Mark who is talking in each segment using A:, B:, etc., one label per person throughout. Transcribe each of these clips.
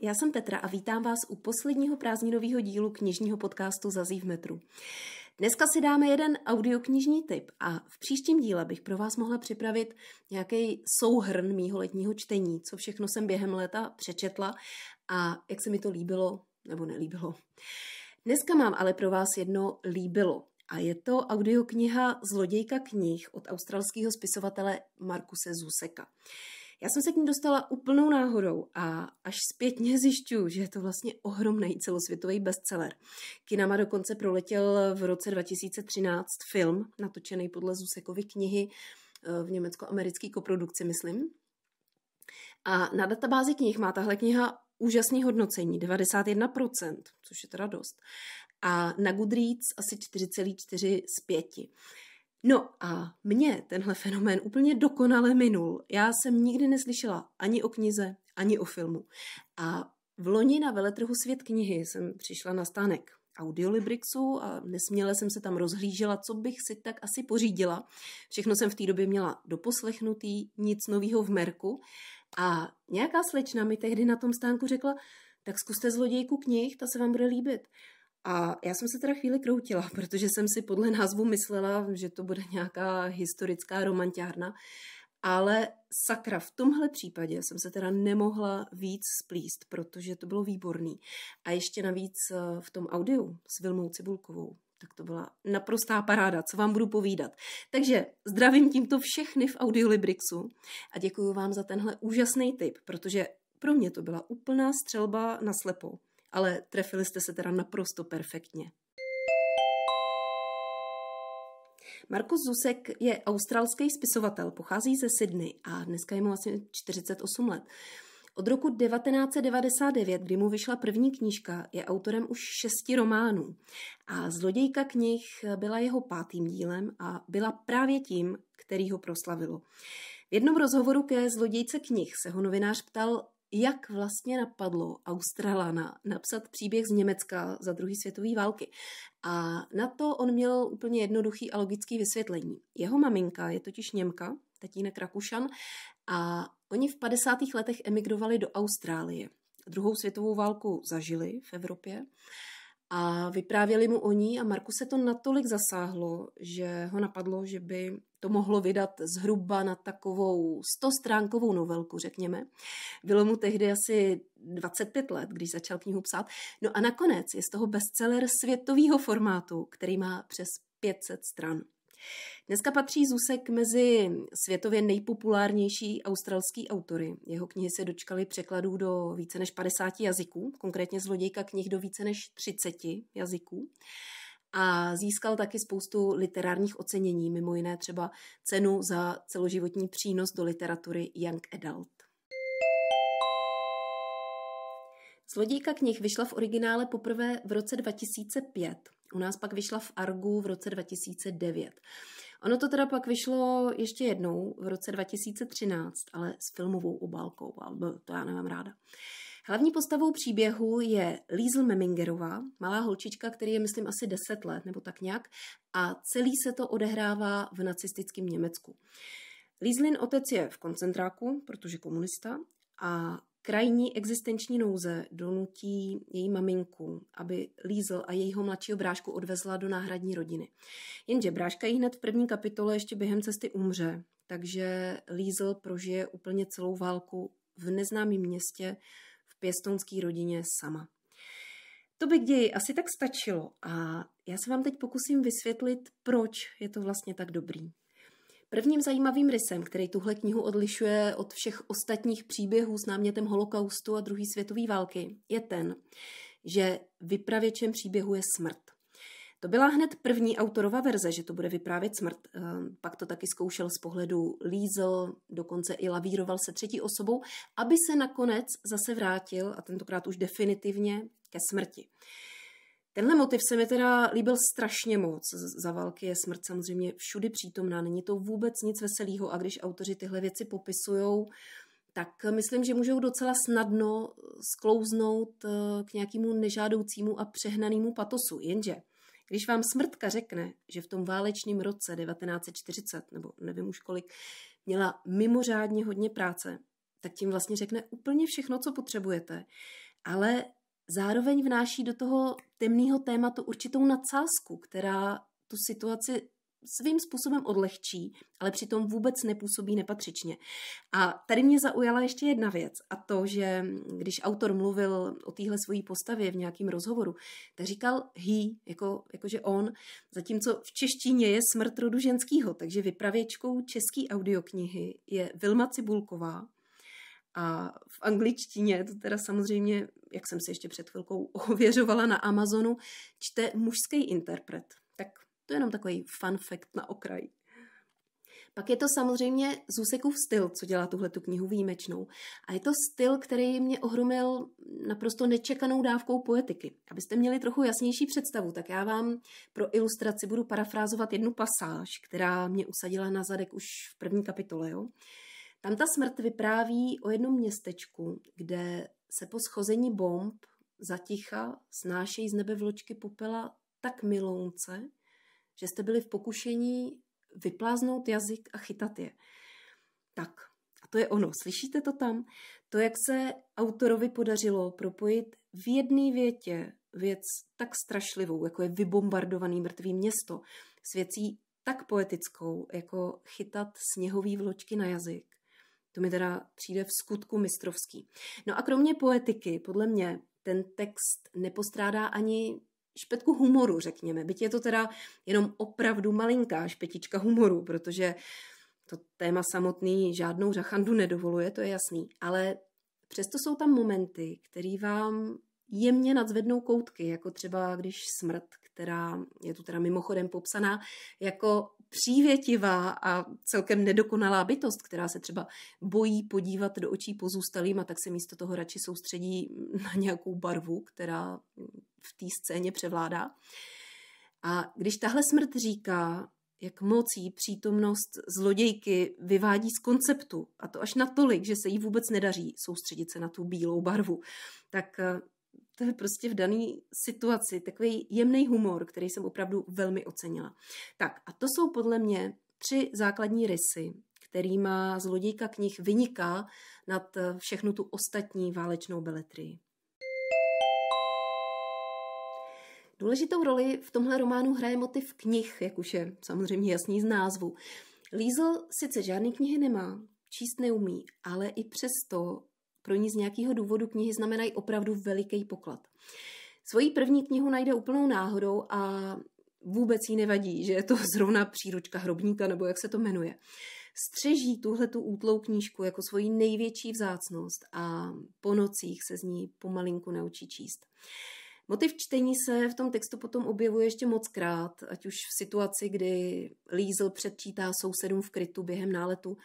A: Já jsem Petra a vítám vás u posledního prázdninového dílu knižního podcastu Zazí v metru. Dneska si dáme jeden audioknižní tip a v příštím díle bych pro vás mohla připravit nějaký souhrn mýho letního čtení, co všechno jsem během léta přečetla a jak se mi to líbilo nebo nelíbilo. Dneska mám ale pro vás jedno líbilo a je to audiokniha Zlodějka knih od australského spisovatele Markuse Zuseka. Já jsem se k ní dostala úplnou náhodou a až zpětně zjišťuju, že je to vlastně ohromný celosvětový bestseller. Kinama dokonce proletěl v roce 2013 film, natočený podle Zusekovy knihy eh, v německo-americké koprodukci, myslím. A na databázi knih má tahle kniha úžasný hodnocení, 91%, což je teda dost. A na Goodreads asi 4,4 z 5. No a mě tenhle fenomén úplně dokonale minul. Já jsem nikdy neslyšela ani o knize, ani o filmu. A v loni na veletrhu Svět knihy jsem přišla na stánek Audiolibrixu a nesměle jsem se tam rozhlížela, co bych si tak asi pořídila. Všechno jsem v té době měla doposlechnutý, nic nového v Merku. A nějaká slečna mi tehdy na tom stánku řekla, tak zkuste zlodějku knih, ta se vám bude líbit. A já jsem se teda chvíli kroutila, protože jsem si podle názvu myslela, že to bude nějaká historická romantiárna. Ale sakra, v tomhle případě jsem se teda nemohla víc splíst, protože to bylo výborný. A ještě navíc eh, v tom audiu s Vilmou Cibulkovou, tak to byla naprostá paráda, co vám budu povídat. Takže zdravím tímto všechny v Audiolibrixu a děkuji vám za tenhle úžasný tip, protože pro mě to byla úplná střelba na slepo ale trefili jste se teda naprosto perfektně. Markus Zusek je australský spisovatel, pochází ze Sydney a dneska je mu asi 48 let. Od roku 1999, kdy mu vyšla první knížka, je autorem už šesti románů. A Zlodějka knih byla jeho pátým dílem a byla právě tím, který ho proslavilo. V jednom rozhovoru ke Zlodějce knih se ho novinář ptal, jak vlastně napadlo Australana napsat příběh z Německa za druhé světové války. A na to on měl úplně jednoduchý a logický vysvětlení. Jeho maminka je totiž Němka, tatínek Rakušan, a oni v 50. letech emigrovali do Austrálie. Druhou světovou válku zažili v Evropě a vyprávěli mu o ní a Marku se to natolik zasáhlo, že ho napadlo, že by to mohlo vydat zhruba na takovou 100 stránkovou novelku, řekněme. Bylo mu tehdy asi 25 let, když začal knihu psát. No a nakonec je z toho bestseller světového formátu, který má přes 500 stran. Dneska patří Zusek mezi světově nejpopulárnější australský autory. Jeho knihy se dočkaly překladů do více než 50 jazyků, konkrétně zlodějka knih do více než 30 jazyků. A získal taky spoustu literárních ocenění, mimo jiné třeba cenu za celoživotní přínos do literatury Young Adult. Zlodějka knih vyšla v originále poprvé v roce 2005. U nás pak vyšla v Argu v roce 2009. Ono to teda pak vyšlo ještě jednou v roce 2013, ale s filmovou obálkou, ale to já nemám ráda. Hlavní postavou příběhu je Liesl Memingerová, malá holčička, který je, myslím, asi 10 let nebo tak nějak, a celý se to odehrává v nacistickém Německu. Lieslin otec je v koncentráku, protože komunista, a krajní existenční nouze donutí její maminku, aby Lízl a jejího mladšího brášku odvezla do náhradní rodiny. Jenže bráška jí hned v první kapitole ještě během cesty umře, takže Lízl prožije úplně celou válku v neznámém městě v pěstounské rodině sama. To by ději asi tak stačilo a já se vám teď pokusím vysvětlit, proč je to vlastně tak dobrý. Prvním zajímavým rysem, který tuhle knihu odlišuje od všech ostatních příběhů s námětem holokaustu a druhé světové války, je ten, že vypravěčem příběhu je smrt. To byla hned první autorova verze, že to bude vyprávět smrt. Ehm, pak to taky zkoušel z pohledu lízel, dokonce i lavíroval se třetí osobou, aby se nakonec zase vrátil, a tentokrát už definitivně, ke smrti. Tenhle motiv se mi teda líbil strašně moc. Za války je smrt samozřejmě všudy přítomná, není to vůbec nic veselého a když autoři tyhle věci popisují, tak myslím, že můžou docela snadno sklouznout eh, k nějakému nežádoucímu a přehnanému patosu. Jenže, když vám smrtka řekne, že v tom válečném roce 1940, nebo nevím už kolik, měla mimořádně hodně práce, tak tím vlastně řekne úplně všechno, co potřebujete, ale zároveň vnáší do toho temného tématu určitou nadsázku, která tu situaci svým způsobem odlehčí, ale přitom vůbec nepůsobí nepatřičně. A tady mě zaujala ještě jedna věc a to, že když autor mluvil o téhle svojí postavě v nějakém rozhovoru, tak říkal he, jako, jakože on, zatímco v češtině je smrt rodu ženského, takže vypravěčkou české audioknihy je Vilma Cibulková, a v angličtině, to teda samozřejmě, jak jsem si ještě před chvilkou ověřovala na Amazonu, čte mužský interpret. Tak to je jenom takový fun fact na okraj. Pak je to samozřejmě Zůsekův styl, co dělá tuhle tu knihu výjimečnou. A je to styl, který mě ohromil naprosto nečekanou dávkou poetiky. Abyste měli trochu jasnější představu, tak já vám pro ilustraci budu parafrázovat jednu pasáž, která mě usadila na zadek už v první kapitole. Jo? Tam ta smrt vypráví o jednom městečku, kde se po schození bomb zaticha snášejí z nebe vločky popela tak milounce, že jste byli v pokušení vypláznout jazyk a chytat je. Tak, a to je ono. Slyšíte to tam? To, jak se autorovi podařilo propojit v jedné větě věc tak strašlivou, jako je vybombardovaný mrtvý město, s věcí tak poetickou, jako chytat sněhový vločky na jazyk. To mi teda přijde v skutku mistrovský. No a kromě poetiky, podle mě, ten text nepostrádá ani špetku humoru, řekněme. Byť je to teda jenom opravdu malinká špetička humoru, protože to téma samotný žádnou řachandu nedovoluje, to je jasný. Ale přesto jsou tam momenty, které vám jemně nadzvednou koutky, jako třeba když smrt, která je tu teda mimochodem popsaná jako přívětivá a celkem nedokonalá bytost, která se třeba bojí podívat do očí pozůstalým a tak se místo toho radši soustředí na nějakou barvu, která v té scéně převládá. A když tahle smrt říká, jak mocí přítomnost zlodějky vyvádí z konceptu, a to až natolik, že se jí vůbec nedaří soustředit se na tu bílou barvu, tak to je prostě v dané situaci takový jemný humor, který jsem opravdu velmi ocenila. Tak a to jsou podle mě tři základní rysy, kterýma zlodějka knih vyniká nad eh, všechnu tu ostatní válečnou beletrii. Důležitou roli v tomhle románu hraje motiv knih, jak už je samozřejmě jasný z názvu. Lízl sice žádný knihy nemá, číst neumí, ale i přesto pro ní z nějakého důvodu knihy znamenají opravdu veliký poklad. Svoji první knihu najde úplnou náhodou a vůbec jí nevadí, že je to zrovna příručka hrobníka, nebo jak se to jmenuje. Střeží tuhle tu útlou knížku jako svoji největší vzácnost a po nocích se z ní pomalinku naučí číst. Motiv čtení se v tom textu potom objevuje ještě moc krát, ať už v situaci, kdy Lízl předčítá sousedům v krytu během náletu,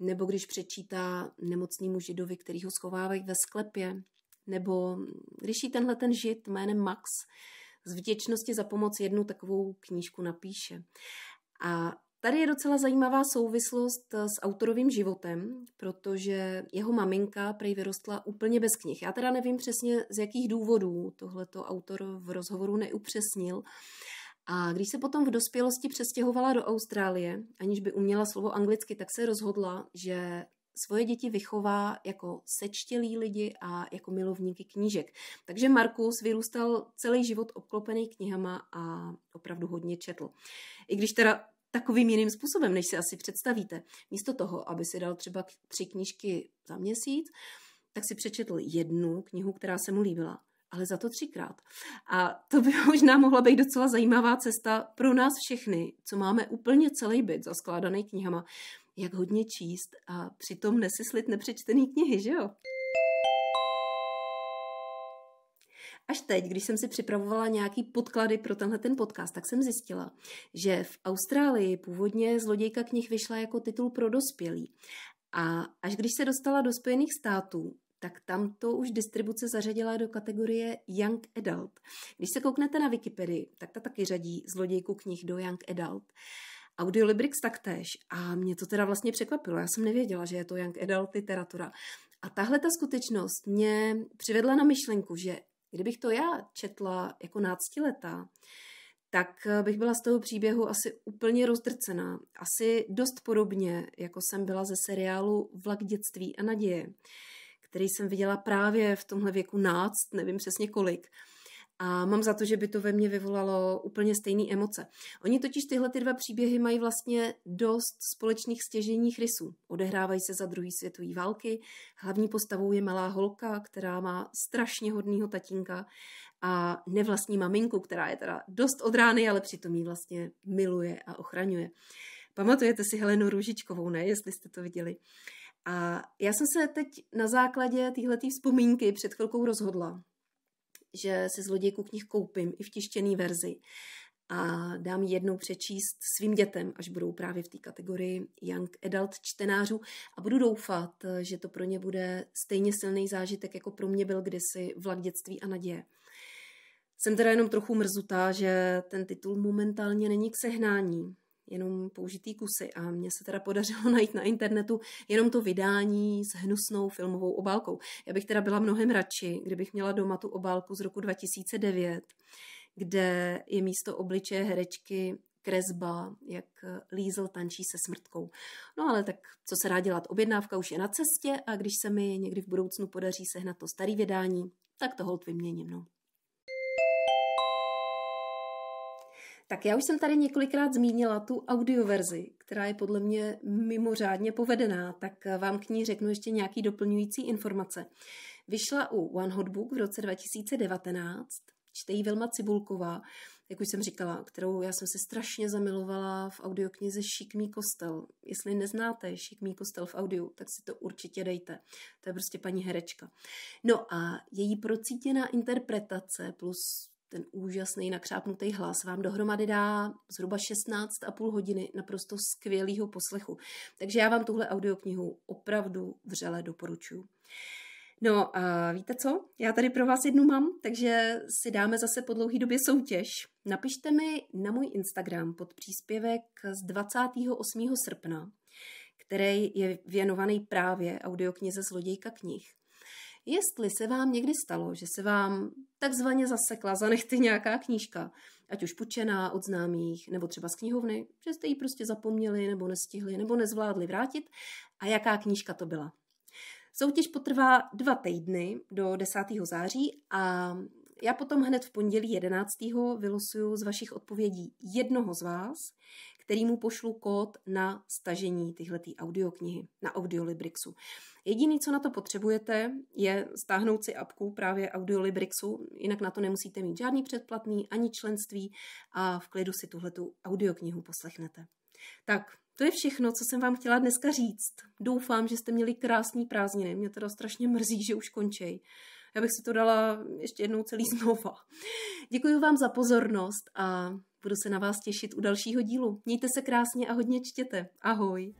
A: nebo když přečítá nemocnému židovi, který ho schovávají ve sklepě, nebo když jí tenhle ten žid jménem Max z vděčnosti za pomoc jednu takovou knížku napíše. A Tady je docela zajímavá souvislost s autorovým životem, protože jeho maminka prej vyrostla úplně bez knih. Já teda nevím přesně z jakých důvodů tohleto autor v rozhovoru neupřesnil. A když se potom v dospělosti přestěhovala do Austrálie, aniž by uměla slovo anglicky, tak se rozhodla, že svoje děti vychová jako sečtělí lidi a jako milovníky knížek. Takže Markus vyrůstal celý život obklopený knihama a opravdu hodně četl. I když teda takovým jiným způsobem, než si asi představíte. Místo toho, aby si dal třeba tři knížky za měsíc, tak si přečetl jednu knihu, která se mu líbila, ale za to třikrát. A to by možná mohla být docela zajímavá cesta pro nás všechny, co máme úplně celý byt zaskládaný knihama, jak hodně číst a přitom nesyslit nepřečtený knihy, že jo? Až teď, když jsem si připravovala nějaký podklady pro tenhle ten podcast, tak jsem zjistila, že v Austrálii původně Zlodějka knih vyšla jako titul pro dospělí. A až když se dostala do Spojených států, tak tam to už distribuce zařadila do kategorie Young Adult. Když se kouknete na Wikipedii, tak ta taky řadí Zlodějku knih do Young Adult. Audiolibrix taktéž. A mě to teda vlastně překvapilo. Já jsem nevěděla, že je to Young Adult literatura. A tahle ta skutečnost mě přivedla na myšlenku, že Kdybych to já četla jako náctiletá, tak bych byla z toho příběhu asi úplně rozdrcená. Asi dost podobně, jako jsem byla ze seriálu Vlak dětství a naděje, který jsem viděla právě v tomhle věku náct, nevím přesně kolik. A mám za to, že by to ve mně vyvolalo úplně stejné emoce. Oni totiž tyhle ty dva příběhy mají vlastně dost společných stěžejních rysů. Odehrávají se za druhý světové války. Hlavní postavou je malá holka, která má strašně hodného tatínka a nevlastní maminku, která je teda dost od rány, ale přitom ji vlastně miluje a ochraňuje. Pamatujete si Helenu Růžičkovou, ne? Jestli jste to viděli. A já jsem se teď na základě téhleté vzpomínky před chvilkou rozhodla, že si zlodějku knih koupím i v tištěné verzi a dám ji jednou přečíst svým dětem, až budou právě v té kategorii Young Adult čtenářů a budu doufat, že to pro ně bude stejně silný zážitek, jako pro mě byl kdysi vlak dětství a naděje. Jsem teda jenom trochu mrzutá, že ten titul momentálně není k sehnání, jenom použitý kusy a mně se teda podařilo najít na internetu jenom to vydání s hnusnou filmovou obálkou. Já bych teda byla mnohem radši, kdybych měla doma tu obálku z roku 2009, kde je místo obličeje herečky kresba, jak Lízel tančí se smrtkou. No ale tak co se dá dělat, objednávka už je na cestě a když se mi někdy v budoucnu podaří sehnat to starý vydání, tak to hold vyměním. No. Tak já už jsem tady několikrát zmínila tu audioverzi, která je podle mě mimořádně povedená, tak vám k ní řeknu ještě nějaký doplňující informace. Vyšla u One Hot Book v roce 2019, čte ji Vilma Cibulková, jak už jsem říkala, kterou já jsem se strašně zamilovala v audioknize Šikmý kostel. Jestli neznáte Šikmý kostel v audiu, tak si to určitě dejte. To je prostě paní herečka. No a její procítěná interpretace plus ten úžasný nakřápnutý hlas vám dohromady dá zhruba 16,5 hodiny naprosto skvělého poslechu. Takže já vám tuhle audioknihu opravdu vřele doporučuji. No a víte co? Já tady pro vás jednu mám, takže si dáme zase po dlouhé době soutěž. Napište mi na můj Instagram pod příspěvek z 28. srpna, který je věnovaný právě audioknize Zlodějka knih jestli se vám někdy stalo, že se vám takzvaně zasekla za nechty nějaká knížka, ať už pučená od známých, nebo třeba z knihovny, že jste ji prostě zapomněli, nebo nestihli, nebo nezvládli vrátit, a jaká knížka to byla. Soutěž potrvá dva týdny do 10. září a já potom hned v pondělí 11. vylosuju z vašich odpovědí jednoho z vás, kterýmu pošlu kód na stažení tyhletý audioknihy na Audiolibrixu. Jediný, co na to potřebujete, je stáhnout si apku právě Audiolibrixu, jinak na to nemusíte mít žádný předplatný ani členství a v klidu si tuhletu audioknihu poslechnete. Tak, to je všechno, co jsem vám chtěla dneska říct. Doufám, že jste měli krásný prázdniny. Mě teda strašně mrzí, že už končí. Já bych si to dala ještě jednou celý znova. Děkuji vám za pozornost a budu se na vás těšit u dalšího dílu. Mějte se krásně a hodně čtěte. Ahoj.